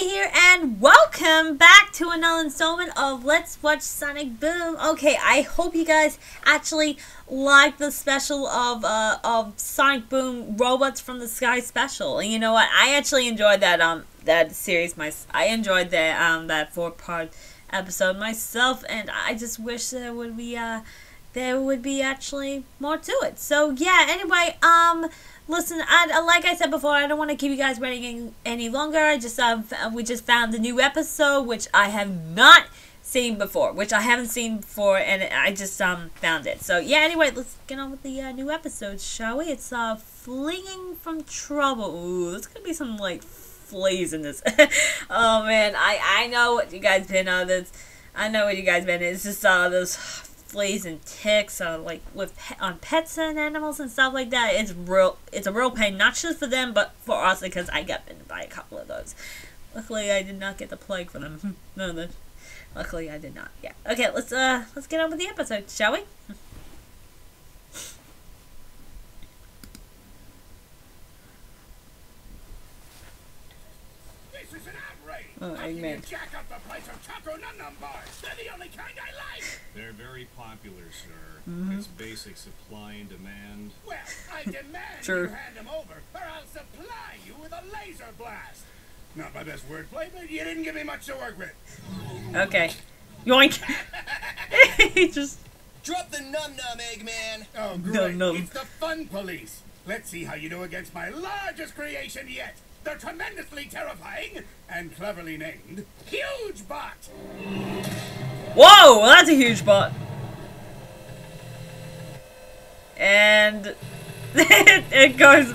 Here, and welcome back to another installment of Let's Watch Sonic Boom. Okay, I hope you guys actually like the special of uh, of Sonic Boom Robots from the Sky special. And you know what? I actually enjoyed that um that series. My I enjoyed that um that four part episode myself, and I just wish there would be uh there would be actually more to it. So yeah. Anyway, um listen, I, like I said before, I don't want to keep you guys waiting any longer. I just um, we just found a new episode which I have not seen before, which I haven't seen before, and I just um found it. So yeah, anyway, let's get on with the uh, new episode, shall we? It's uh flinging from trouble. Ooh, there's gonna be some like fleas in this. oh man, I I know what you guys been on uh, this. I know what you guys been. It's just uh those fleas and ticks, uh, like with on pets and animals and stuff like that. It's real. It's a real pain, not just for them, but for us because I got bitten by a couple of those. Luckily, I did not get the plague from them. no. Luckily, I did not. Yeah. Okay, let's uh let's get on with the episode, shall we? Oh, amen. Jack up the price of Choco Num Num bars. They're the only kind I like. They're very popular, sir. Mhm. It's basic supply and demand. Well, I demand Sure. you hand them over, or I'll supply you with a laser blast. Not my best wordplay, but you didn't give me much to work with. Okay. Yoink. he just. Drop the num num, Eggman! Oh, great. Num Num. It's the fun police. Let's see how you do against my largest creation yet. The tremendously terrifying and cleverly named Huge Bot. Whoa, that's a huge bot. And it goes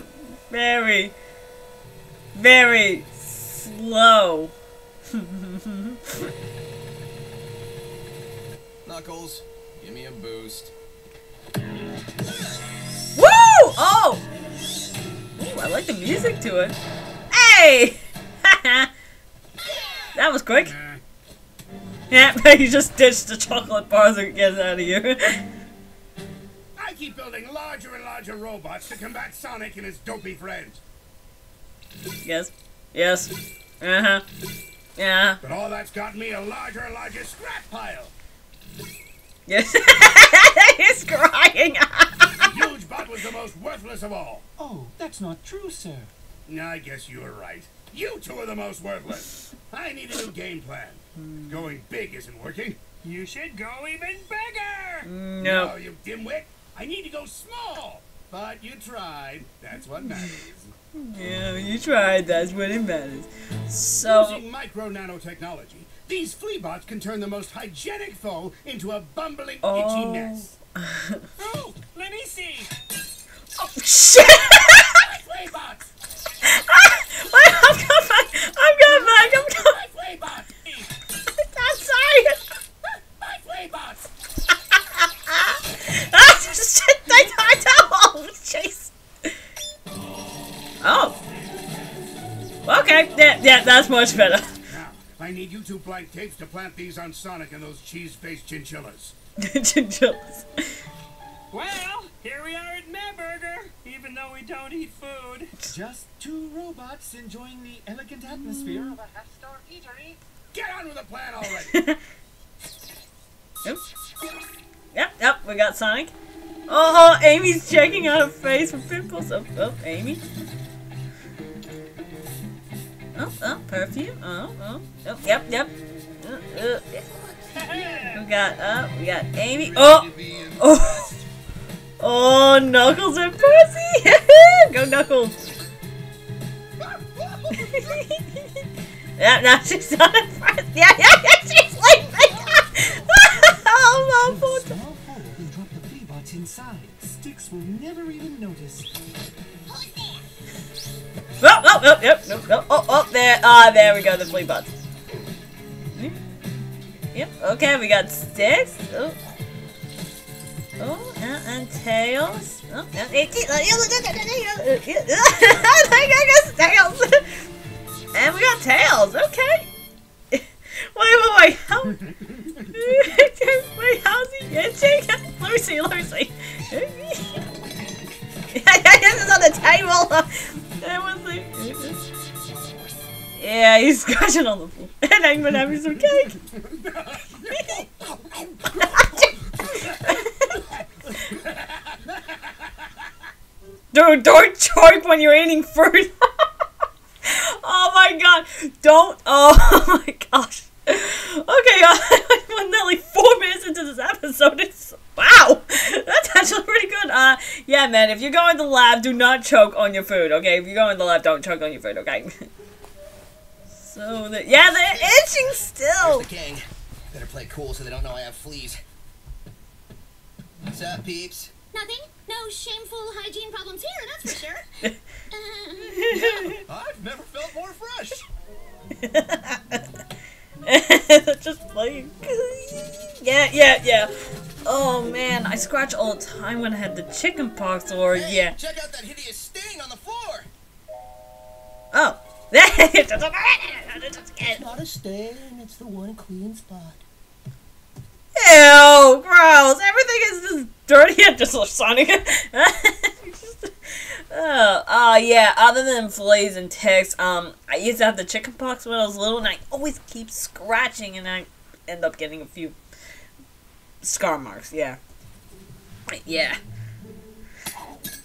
very, very slow. Knuckles, give me a boost. Woo! Oh! Ooh, I like the music to it. Hey! that was quick. Yeah, you just ditched the chocolate bars and gets out of here. I keep building larger and larger robots to combat Sonic and his dopey friends. yes. Yes. Uh-huh. Yeah. But all that's got me a larger and larger scrap pile. Yes. He's crying. the Huge Bot was the most worthless of all. Oh, that's not true, sir. I guess you're right. You two are the most worthless. I need a new game plan. Hmm. Going big isn't working. You should go even bigger! Hmm. no. you dimwit. I need to go small. But you tried. That's what matters. Yeah, you tried. That's what it matters. So, Using micro nanotechnology, these flea bots can turn the most hygienic foe into a bumbling, oh. itchy Oh. mess. Oh, let me see! oh, shit! My flea bots! I'm coming back. I'm coming back. I'm coming. Flea! I'm sorry. My flea bots! Ah, shit! I died. Oh, jeez. Oh. Okay. Yeah, yeah, that's much better. Now, I need you two blank tapes to plant these on Sonic and those cheese-faced chinchillas. Chinchillas. Burger, even though we don't eat food. Just two robots enjoying the elegant atmosphere of a half-star eatery. Get on with the plan already! Oops. Yep, yep, we got Sonic. Oh, Amy's checking out her face for pimples. Oh, oh, Amy. Oh, oh, perfume. Oh, oh, oh, yep, yep. Uh, uh, we got, uh, we got Amy. Oh, oh, oh, Knuckles and Perci. Go Knuckles. yeah, now she's not impressed. Yeah, yeah, yeah, she's like, oh, my poor Small forward and drop the flea bots inside. Sticks will never even notice. Oh, oh, oh, yep, nope, nope. Oh, oh, there, ah, there we go, the flea bots. Yep, okay, we got sticks. Oh, oh and, and tails. Oh, and, I think I got tails. And we got tails, okay. Wait, wait, wait, how? wait, how's he itching? Let me see, let me see. yeah, yeah, this is on the table. That was like. Yeah, he's scratching on the floor. And Eggman having some cake. Dude, don't choke when you're eating fruit. oh my god. Don't. Oh my gosh. Okay, uh, we're nearly four minutes into this episode. It's wow, that's actually pretty good. Uh, yeah, man. If you go in the lab, do not choke on your food. Okay, if you go in the lab, don't choke on your food. Okay. so the yeah, they're itching still. There's the gang. Better play cool so they don't know I have fleas. What's up, peeps? Nothing. No shameful hygiene problems here, that's for sure. Uh, I've never felt more fresh. Just playing. yeah, yeah, yeah. Oh man, I scratch all the time when I had the chicken pox or Hey, yeah. Check out that hideous stain on the floor. Oh. Not a stain. It's the one clean spot. Ew, gross. Everything is just dirty and just Sonic. Just- Oh, uh, yeah, other than fleas and ticks, um, I used to have the chicken pox when I was little and I always keep scratching and I end up getting a few scar marks, yeah. Yeah.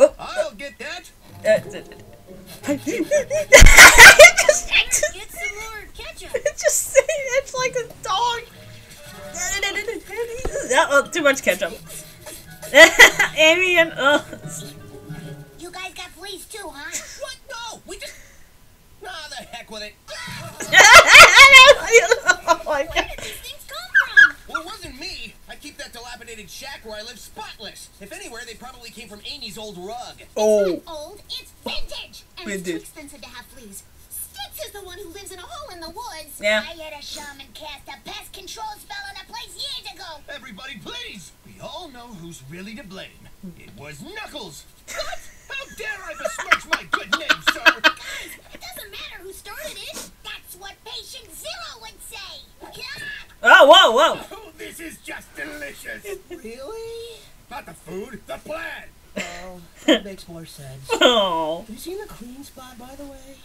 Oh, I'll get that. uh, oh, too much ketchup. Amy and uh, You guys got fleas too, huh? What? No, we just. Nah, the heck with it. oh my Where god. did these things come from? Well, it wasn't me. I keep that dilapidated shack where I live spotless. If anywhere, they probably came from Amy's old rug. Oh, Old, it's vintage. And it's too expensive to have fleas. Sticks is the one who lives in a hole in the woods. Yeah. I had a shaman cast a pest control spell on the place years ago. Everybody, please! We all know who's really to blame. It was Knuckles! What? How dare I besmirch my good name, sir? Guys, It doesn't matter who started it. That's what patient zero would say. Yeah. oh, whoa, whoa. Oh, this is just delicious. Really? Not the food, the plan. Oh, that makes more sense. Oh, Have you seen the clean spot, by the way?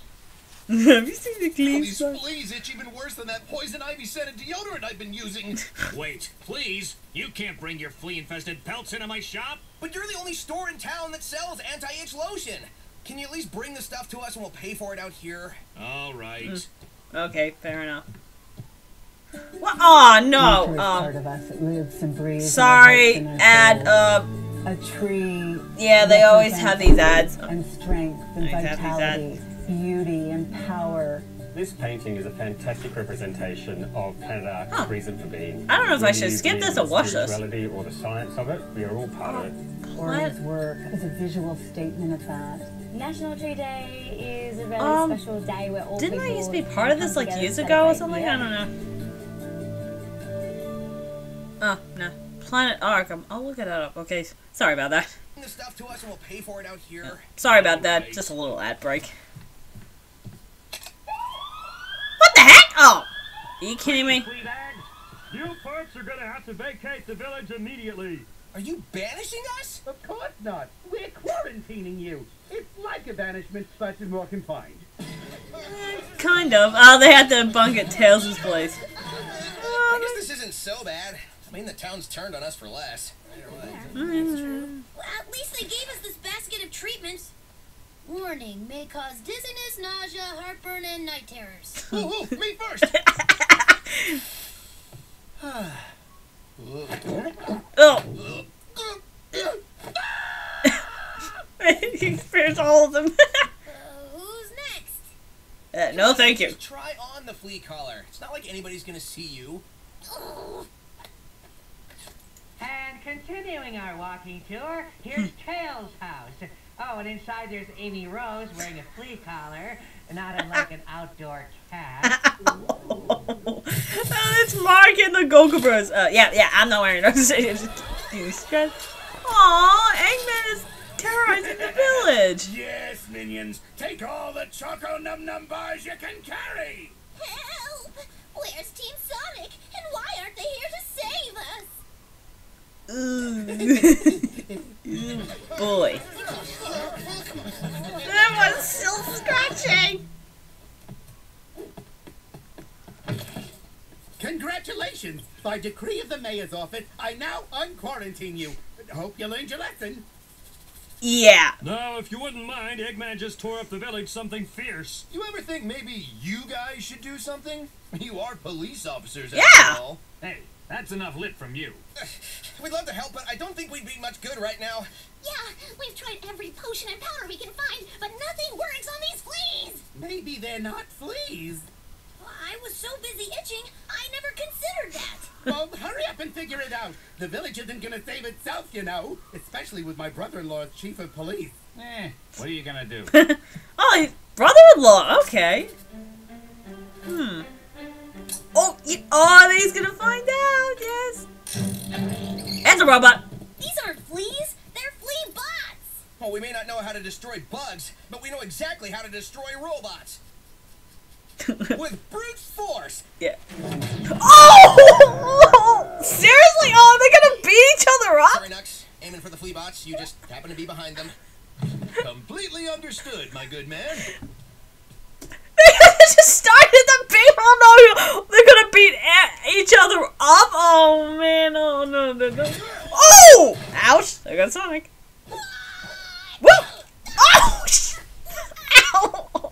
Have you seen the Oh, clean these spot? fleas itch even worse than that poison ivy scented deodorant I've been using. Wait, please. You can't bring your flea-infested pelts into my shop. But you're the only store in town that sells anti-itch lotion. Can you at least bring the stuff to us and we'll pay for it out here? All right. Okay, fair enough. What? Oh no. Nature part Um, of us. It lives and breathes. sorry. hearts and Ad. souls. Uh, a tree. yeah, they always have these ads. And strength and Always have these vitality, beauty and power. This painting is a fantastic representation of Planet Ark's Huh. reason for being. I don't know if I should skip this or watch this. Spirituality or the science of it, we are all part of it. Ori's work is a visual statement of that. National Tree Day is a really Um, special day where all Didn't I used to be part of this like years ago or something? the I don't know. Oh, no. Planet Ark. I'm, I'll look that up. Okay, sorry about that. Bring the stuff to us and we'll pay for it out here. Sorry about that. Just a little ad break. What the heck? Oh. Are you kidding me? You folks are gonna have to vacate the village immediately. Are you banishing us? Of course not. We're quarantining you. It's like a banishment, but more confined. Kind of. Oh, they had to bunk at Tails' place. I guess this isn't so bad. I mean, the town's turned on us for less. Mm. Well, at least they gave us this basket of treatments. Warning, may cause dizziness, nausea, heartburn, and night terrors. Ooh, ooh, me first! Oh. he fears all of them. Uh, who's next? uh, no, thank you. Just try on the flea collar. It's not like anybody's gonna see you. And continuing our walking tour, here's Tails' house. Oh, and inside there's Amy Rose wearing a flea collar, not unlike an outdoor cat. oh, it's Mark and the Goku Bros. Uh, yeah, yeah, I'm not wearing those. Aww, Eggman is terrorizing the village. Yes, minions, take all the Choco Num Num bars you can carry. Help! Where's Team Sonic? And why aren't they here to save us? Ooh. Boy. That was still scratching. Congratulations! By decree of the mayor's office, I now unquarantine you. Hope you learned your lesson. Yeah. Now, if you wouldn't mind, Eggman just tore up the village something fierce. You ever think maybe you guys should do something? You are police officers, Yeah. after all. Hey, that's enough lit from you. We'd love to help, but I don't think we'd be much good right now. Yeah, we've tried every potion and powder we can find, but nothing works on these fleas. Maybe they're not fleas. I was so busy itching, I never considered that. Well, hurry up and figure it out. The village isn't gonna save itself, you know. Especially with my brother-in-law as chief of police. Eh, what are you gonna do? Oh, his brother-in-law. Okay. Hmm. Oh, you, oh, he's gonna find out. Yes. It's a robot. These aren't fleas, they're flea bots. Well, we may not know how to destroy bugs, but we know exactly how to destroy robots. With brute force. Yeah. Oh! Seriously? Oh, they're gonna beat each other up? Sorry, Knux. Aiming for the flea bots. You just happen to be behind them. Completely understood, my good man. They just started the beat. Oh no! They're gonna beat each other up. Oh man! Oh no! No! No! Oh! Ouch! I got Sonic. Woo! Ouch! Ow!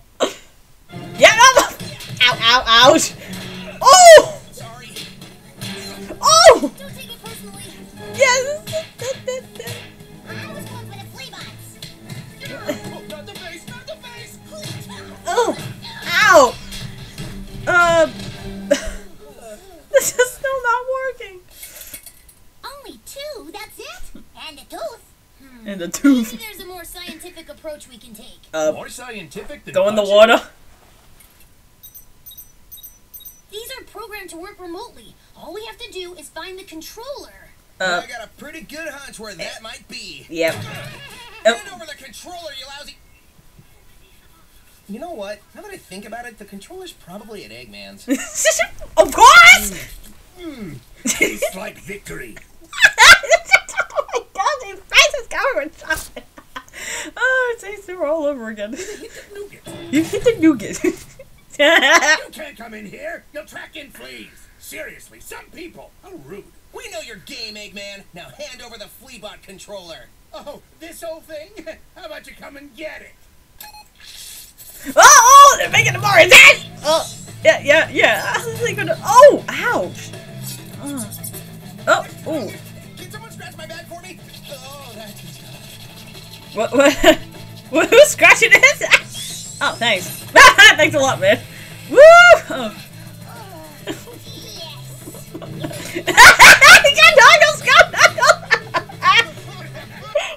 Yeah! No! Ow! Ow! Ouch! Oh! Approach we can take. Uh, More scientific than go in the water. These are programmed to work remotely. All we have to do is find the controller. Uh, I got a pretty good hunch where that might be. yep. Hand over the controller, you lousy. You know what? Now that I think about it, the controller's probably at Eggman's. of course! Tastes like victory. oh my god, his face is covered with chocolate. Oh, it tastes her all over again. Nougat. you hit the nougat. You can't come in here. You'll track in fleas. Seriously, some people. How rude. we know your game, Eggman. Now hand over the Fleabot controller. Oh, this whole thing? How about you come and get it? oh, oh, they're making it more intense! Oh, yeah, yeah, yeah. How is they gonna. Oh, ouch. Uh, oh, oh, oh. What, what, who's scratching this? Oh, thanks. thanks a lot, man. Woo! Oh.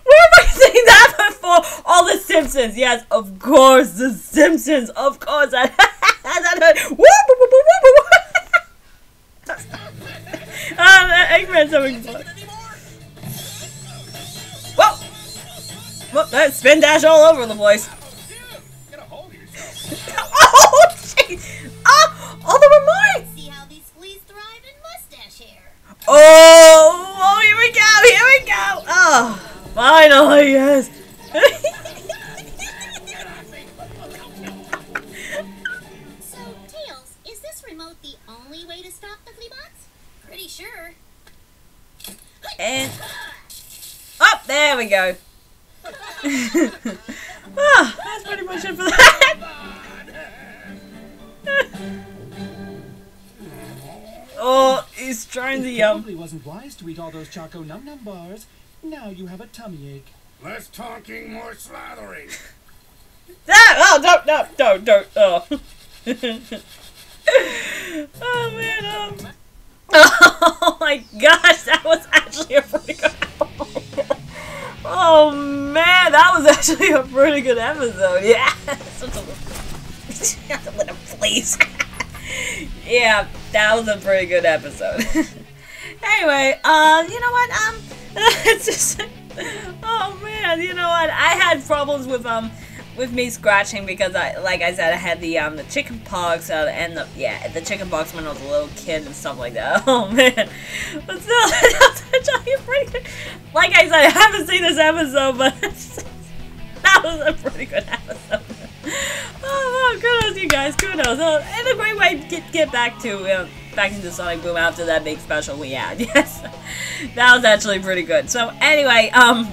Where have I seen that before? All the Simpsons, yes, of course, the Simpsons, of course. I, uh, Eggman's having fun. Whoop, that spin dash all over the place. Get a hold of yourself. oh, jeez! Ah! Oh, the remote! See how these fleas thrive in mustache hair. Oh, oh, here we go, here we go! Oh, finally, yes! So, Tails, is this remote the only way to stop the flea bots? Pretty sure. and. Oh, there we go. Ah, that's pretty much it for that. oh, he's trying to um. Probably wasn't wise to eat all those Choco Num Num bars. Now you have a tummy ache. Less talking, more slathering. Ah, oh, don't, no, don't, don't. Oh. oh man. Um. Oh my gosh, that was actually a pretty good. Oh man, that was actually a pretty good episode. Yeah. Please. yeah, that was a pretty good episode. anyway, uh, you know what? Um, it's just. Oh man, you know what? I had problems with um with me scratching because I, like I said, I had the um the chicken pox uh, and the yeah the chicken pox when I was a little kid and stuff like that. Oh man, but still. Like I said, I haven't seen this episode, but that was a pretty good episode. Oh, kudos, you guys, kudos. Uh, and a great way to get, get back to uh, back into Sonic Boom after that big special we had. Yes, that was actually pretty good. So anyway, um,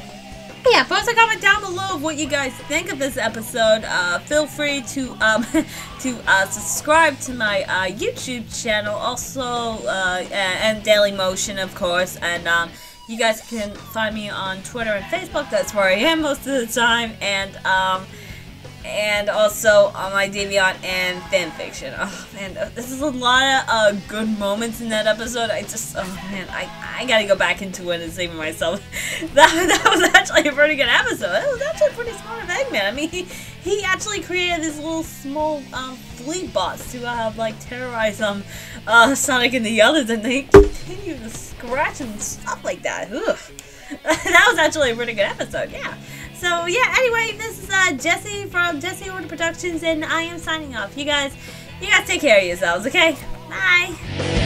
yeah, post a comment down below of what you guys think of this episode. Uh, feel free to um, to uh, subscribe to my uh, YouTube channel, also uh, and Daily Motion, of course, and um, you guys can find me on Twitter and Facebook. That's where I am most of the time, and um, and also on my Deviant and fanfiction. Oh man, this is a lot of uh, good moments in that episode. I just, oh man, I, I gotta go back into it and save myself. that, that was actually a pretty good episode. That was actually pretty smart of Eggman. I mean, he, he actually created this little small um, flea bots to uh, like terrorize um, uh, Sonic and the others, and they continue to scratch and stuff like that. That was actually a pretty good episode, yeah. So yeah, anyway, this is uh, Jesse from Jesse Order Productions, and I am signing off. You guys, you guys take care of yourselves, okay? Bye.